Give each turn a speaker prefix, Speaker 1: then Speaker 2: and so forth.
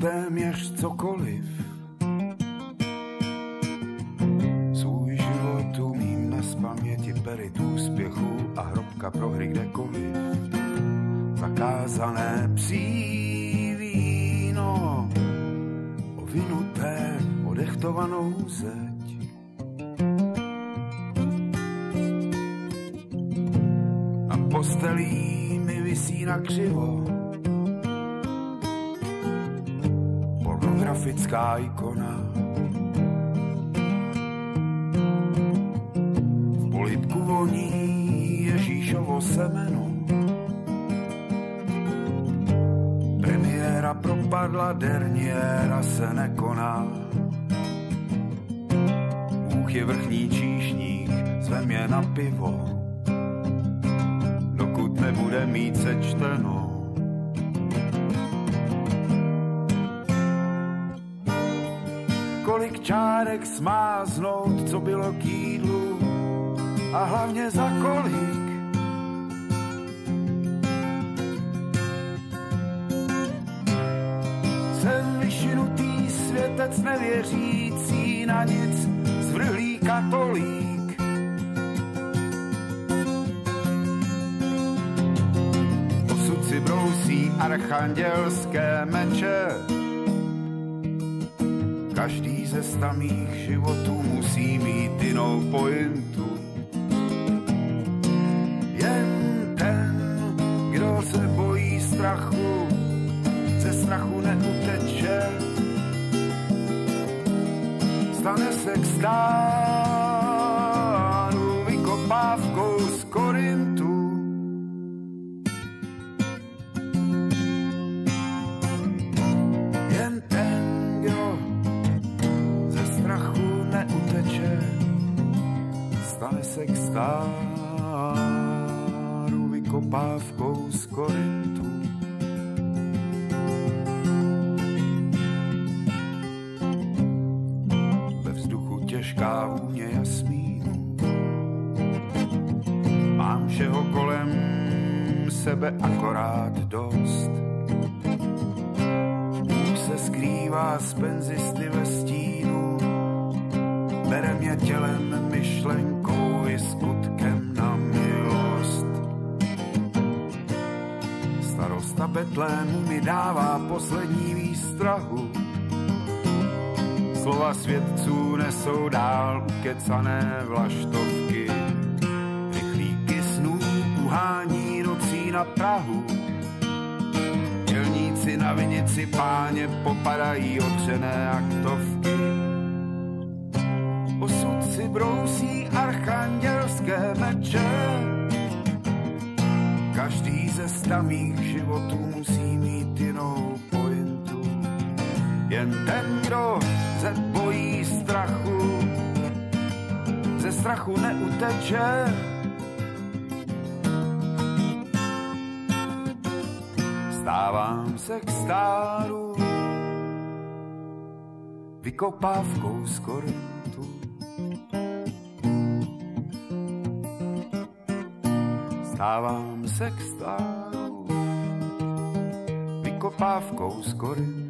Speaker 1: téměř cokoliv. Svůj život umím na paměti perit úspěchu a hrobka pro hry kdekoliv. Zakázané psí víno, ovinuté odechtovanou zeď. A postelí mi visí na křivo pornografická ikona. V polipku voní Ježíšovo semeno. Premiéra propadla, derniéra se nekoná. Bůh je vrchní číšník, zvem je na pivo, dokud nebude mít sečteno. Kolik čárek smáznout, co bylo k jídlu a hlavně za kolik. Jsem vyšinutý světec nevěřící na nic, zvrhlý katolík. Osud si brousí archandělské meče, každý ze sta mých životů musí mít jinou pointu. Jen ten, kdo se bojí strachu, ze strachu neuteče. Stane se k stáru vykopávkou z vykopávkou z Korintu. Ve vzduchu těžká vůně jasmínu. Mám všeho kolem sebe akorát dost. Bůh se skrývá z penzisty ve stínu, bere mě tělem, myšlenkou i skutkem Starosta Betlému mi dává poslední výstrahu, slova svědců nesou dál ukecané vlaštovky. Rychlíky snů uhání nocí na Prahu, Dělníci na vinici páně popadají otřené aktovky. Osud si brousí Každý ze sta mých životů musí mít jinou pointu. Jen ten, kdo se bojí strachu, ze strachu neuteče. Stávám se k stáru vykopávkou z Korintu. Stávám se k stáru vykopávkou z Korintu.